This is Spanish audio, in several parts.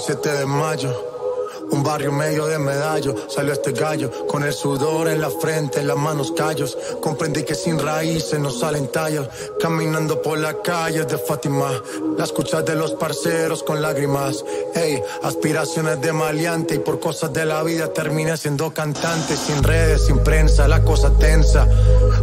7 de mayo. Un barrio medio de medallo, salió este gallo, con el sudor en la frente, en las manos callos. Comprendí que sin raíces no salen tallos. Caminando por la calle de Fátima, la escuchas de los parceros con lágrimas. Ey, aspiraciones de maleante y por cosas de la vida terminé siendo cantante. Sin redes, sin prensa, la cosa tensa.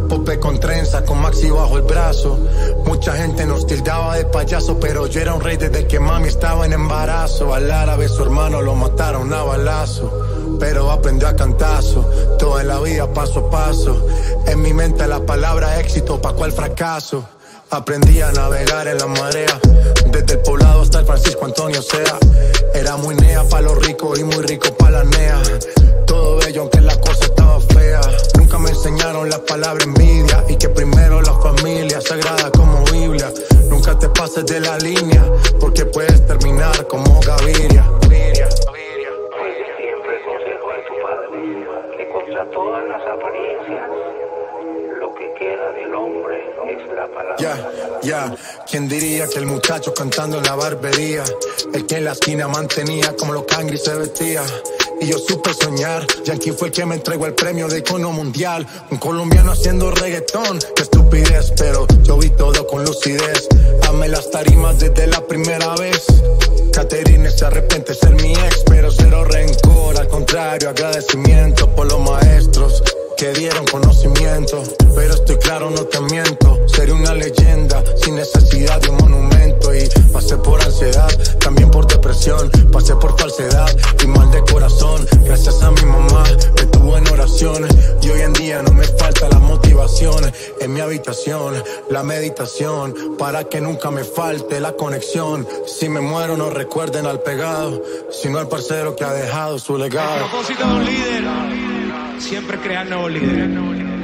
Pope con trenza, con Maxi bajo el brazo. Mucha gente nos tildaba de payaso, pero yo era un rey desde que mami estaba en embarazo. Al árabe su hermano lo mataron a balazo, pero aprendió a cantazo. Toda la vida paso a paso. En mi mente la palabra éxito, pa' cual fracaso. Aprendí a navegar en la marea, desde el poblado hasta el Francisco Antonio Sea. Era muy nea pa' los ricos y muy rico pa' la nea. Todo bello aunque la cosa enseñaron la palabra envidia y que primero la familia, sagrada como Biblia. Nunca te pases de la línea, porque puedes terminar como Gaviria. Siempre el consejo de tu padre, que contra todas las apariencias, lo que queda del hombre es la palabra. Ya, ya, ¿quién diría que el muchacho cantando en la barbería, el que en la esquina mantenía como los cangris se vestía? Y yo supe soñar, Yankee fue el que me entregó el premio de icono mundial. Un colombiano haciendo reggaetón, qué estupidez, pero yo vi todo con lucidez. Amé las tarimas desde la primera vez. Caterine se arrepiente de ser mi ex, pero cero rencor, al contrario, agradecimiento por los maestros que dieron conocimiento. Pero estoy claro, no te miento. Seré una leyenda sin necesidad de un monumento. Y pasé por ansiedad, también por depresión. Pasé por falsedad y mal de corazón. Gracias a mi mamá, me tuvo en oraciones. Y hoy en día no me falta la motivación. En mi habitación, la meditación. Para que nunca me falte la conexión. Si me muero, no recuerden al pegado, sino al parcero que ha dejado su legado. propósito de un líder, siempre crear nuevos líderes.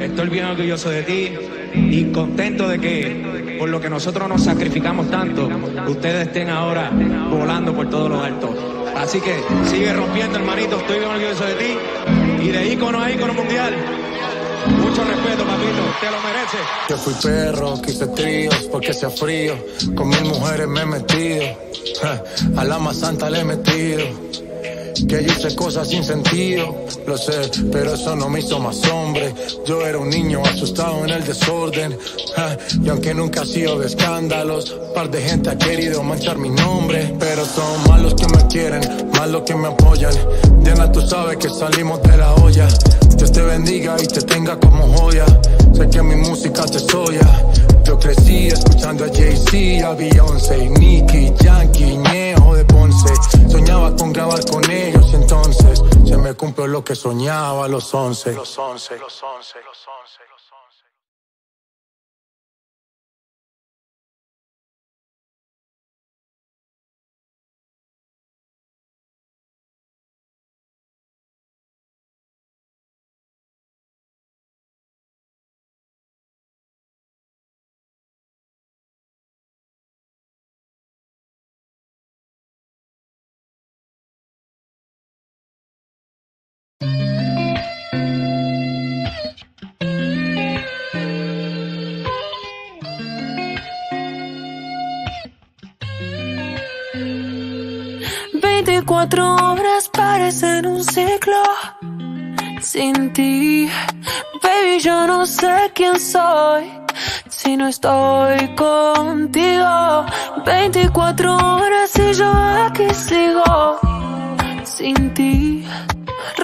Estoy bien orgulloso de ti y contento de que por lo que nosotros nos sacrificamos tanto, ustedes estén ahora volando por todos los altos. Así que sigue rompiendo, hermanito. Estoy bien orgulloso de ti y de ícono a ícono mundial. Mucho respeto, papito. Te lo mereces. Yo fui perro, quise tríos porque hacía frío. Con mil mujeres me he metido. A la más santa le he metido. Que yo hice cosas sin sentido, lo sé, pero eso no me hizo más hombre. Yo era un niño asustado en el desorden. Y aunque nunca he sido de escándalos, par de gente ha querido manchar mi nombre. Pero son más los que me quieren, más los que me apoyan. Diana, tú sabes que salimos de la olla. Dios te bendiga y te tenga como joya. Sé que mi música te soya. Yo crecí escuchando a Jay-Z, a Beyoncé, Nicky, Yankee, Ñejo Soñaba con grabar con ellos y entonces se me cumplió lo que soñaba a los once. Los once, los once, los once, los once. 24 horas parecen un ciclo sin ti. Baby, yo no sé quién soy si no estoy contigo. 24 horas y yo aquí sigo sin ti.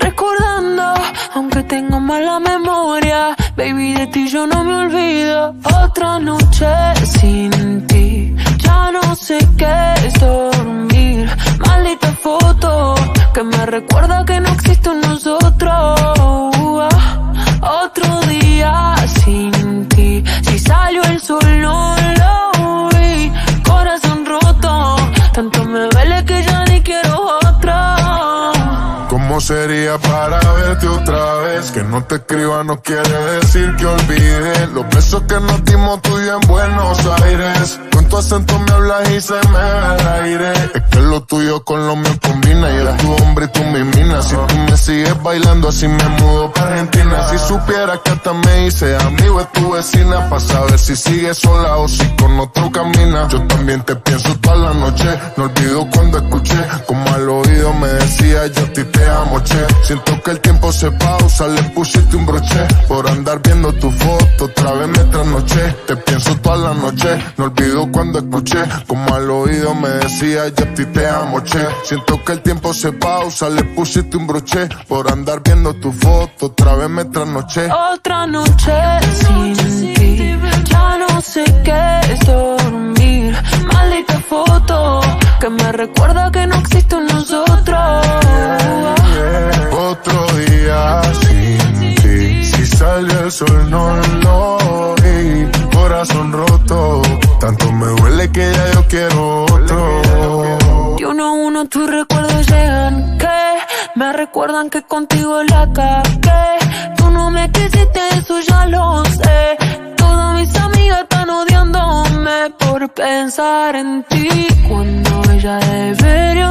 Recordando, aunque tengo mala memoria, baby, de ti yo no me olvido. Otra noche sin ti, ya no sé qué es dormir. Maldita que me recuerda que no existe nosotros. Otro día sin ti, si salió el sol no lo vi. Corazón roto, tanto me duele que ya ni quiero otro. ¿Cómo sería para verte otra vez? Que no te escriba no quiere decir que olvide Los besos que nos dimos tú y en Buenos Aires tu acento me hablas y se me da el aire. Es que lo tuyo con lo mío combina. Y eres tu hombre y tú mi mina. Si tú me sigues bailando así me mudo para Supieras que hasta me hice amigo de tu vecina. Pa' saber si sigues sola o si con otro camina. Yo también te pienso toda la noche. No olvido cuando escuché como al oído me decía yo a ti te amo, che. Siento que el tiempo se pausa, le pusiste un broche. Por andar viendo tu foto, otra vez me trasnoché. Te pienso toda la noche. No olvido cuando escuché como al oído me decía yo a ti te amo, che. Siento que el tiempo se pausa, le pusiste un broche. Por andar viendo tu foto, otra vez me trasnoché. Otra noche sin ti, ya no sé qué es dormir. Maldita foto que me recuerda que no existe nosotros. Otro día sin ti, si sale el sol no lo vi. Corazón roto, tanto me duele que ya yo quiero otro. Y uno a uno tus recuerdos llegan que me recuerdan que contigo la cagué. Ella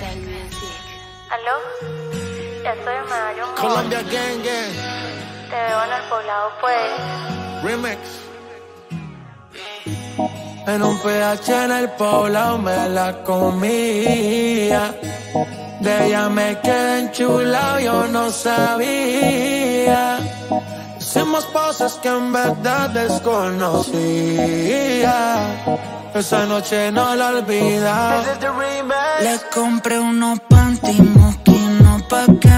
¿Aló? Ya estoy en Medallo. Colombia Gang Gang, Te veo en el poblado, pues. remix. En un PH en el poblado me la comía. De ella me quedé enchulado, yo no sabía. Hicimos cosas que en verdad desconocía. Esa noche no la olvida. Le compré unos panty mosquinos pa' que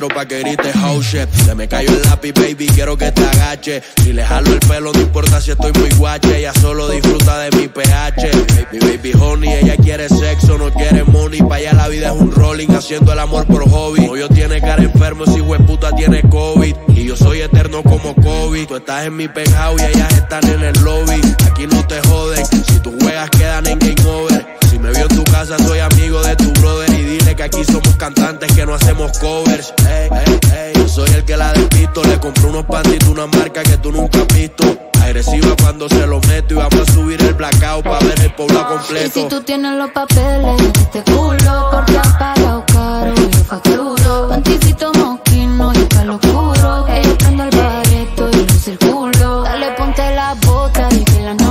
cuatro pa' que grites oh. Se me cayó el lápiz, baby, quiero que te agache. Si le jalo el pelo, no importa si estoy muy guache. Ella solo disfruta de mi pH. Mi baby honey, ella quiere sexo, no quiere money. Pa' allá la vida es un rolling, haciendo el amor por hobby. Novio tiene cara enfermo, si hueputa tiene COVID. Y yo soy eterno como COVID. Tú estás en mi penthouse y ellas están en el lobby. Aquí no te joden, si tus juegas quedan en game over. Si me vio en tu casa, soy amigo de tu brother. Que aquí somos cantantes que no hacemos covers. Yo soy el que la despisto. Le compré unos pantitos, una marca que tú nunca has visto. Agresiva cuando se lo meto. Y vamos a subir el blackout para ver el pueblo Y si completo. tú tienes los papeles de este culo Porque has pagado caro y yo facturo Panticito y palo oscuro Ella prende el bareto y luce el culo Dale ponte la bota y que la No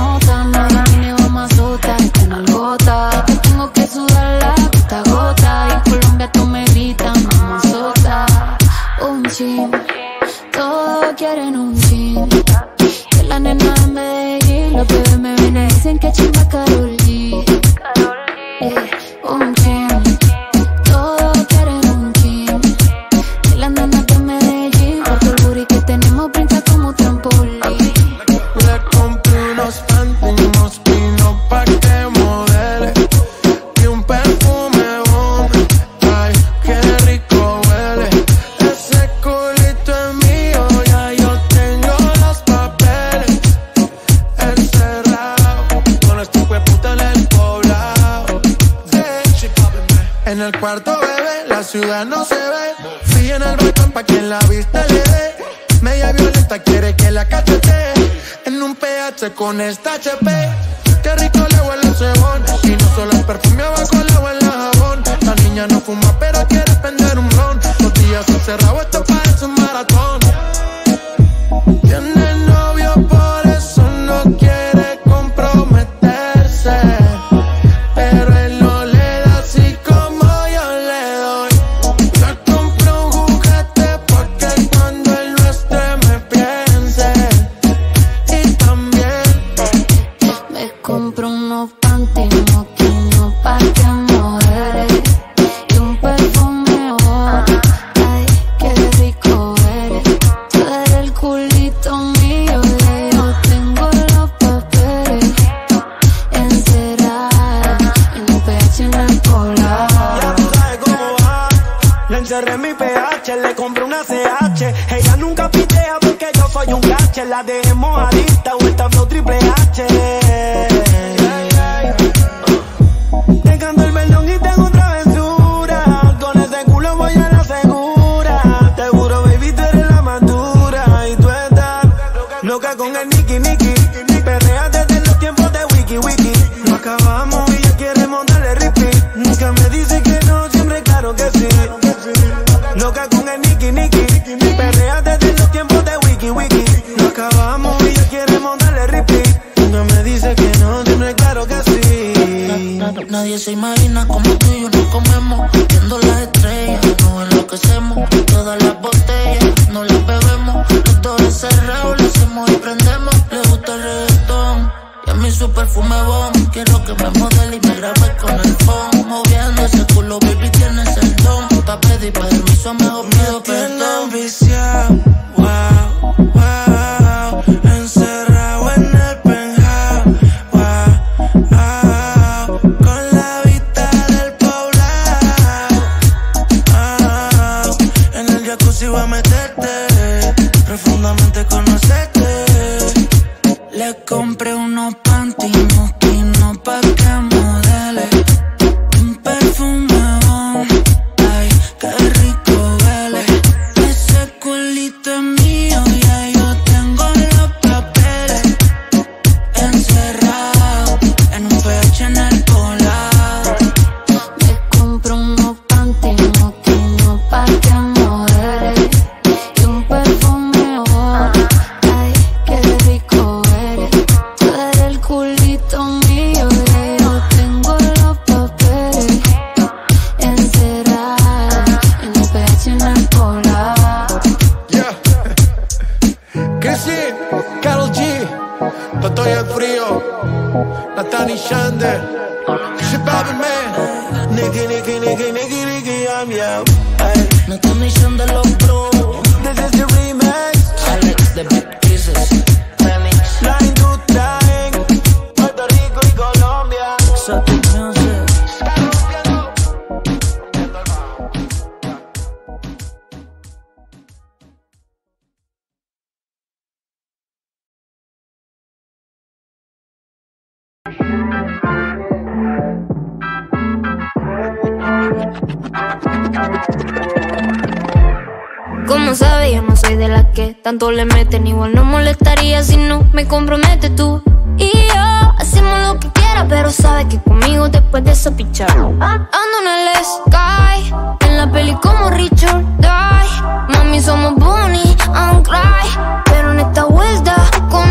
con esta HP Qué rico le huele el cebón Y no solo el perfume abajo le huele el jabón. La niña no fuma pero quiere prender La dejé mojadita, vuelta flow triple H. Te canto el perdón y tengo travesura. Con ese culo voy a la segura. Te juro, baby, tú eres la madura. Y tú estás loca con el Nicky Nicky. Perrea desde los tiempos de Wiki Wiki. No acabamos Nadie se imagina como tú y yo nos comemos Viendo las estrellas, nos enloquecemos Todas las botellas, no las bebemos Los dos encerrados, lo hacemos y prendemos Le gusta el reggaetón y a mí su perfume bomb Quiero que me modele y me grabe con el phone Moviendo ese culo, baby, tienes el don Pa' pedir permiso, mejor pido frío, Natani Shande, Shibabi Man, Nicky, Nicky, Nicky, Nicky, Nicky, I'm yo. Ay, no te misión de los bros. This is the remix. Alex, the big Como sabes, yo no soy de las que tanto le meten. Igual no molestaría si no me comprometes tú. Y yo hacemos lo que quiera, pero sabes que conmigo después de eso pichar. Ando en el sky, en la peli como Richard Die. Mami, somos Bonnie and Clyde, pero en esta vuelta con.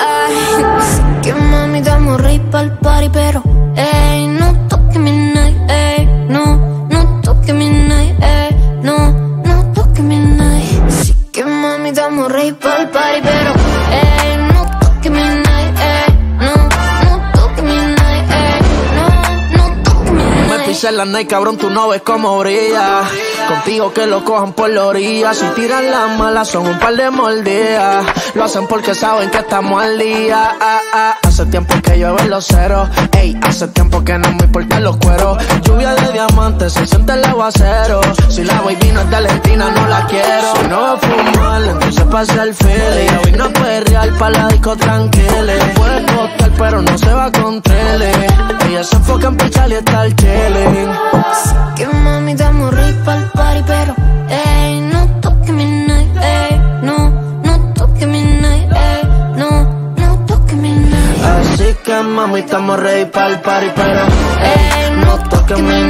Así que mami, damos rey pa'l party, pero ey, no toques mi night, damos rey pa'l party, pero pisé la cabrón, tú no ves cómo brilla. Contigo que lo cojan por la orilla. Si tiran las malas, son un par de mordidas. Lo hacen porque saben que estamos al día. Ah, ah. Hace tiempo que llueven los ceros. Ey, hace tiempo que no me importan los cueros. Lluvia de diamantes, se siente el aguacero. Si la baby no es de Argentina, no la quiero. Si no va a fumar, entonces pasa el feeling. Ella vino a perrear pa' la disco tranquila. Para el party, pero ey, no toques mi